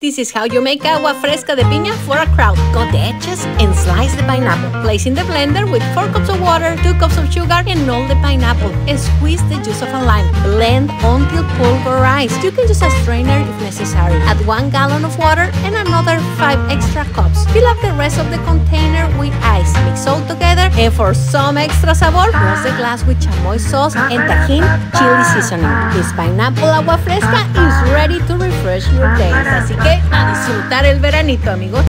This is how you make agua fresca de piña for a crowd. Cut the edges and slice the pineapple. Place in the blender with 4 cups of water, 2 cups of sugar, and all the pineapple. And squeeze the juice of a lime. Blend until pulverized. You can use a strainer if necessary. Add 1 gallon of water and another 5 extra cups. Fill up the rest of the container with ice. Mix all together, and for some extra sabor, close the glass with chamoy sauce and Tajín chili seasoning. This pineapple agua fresca is ready to refresh your taste. Así que a disfrutar el veranito, amigos.